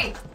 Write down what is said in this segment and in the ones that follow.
Cover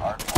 Hardpoint